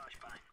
flashbang.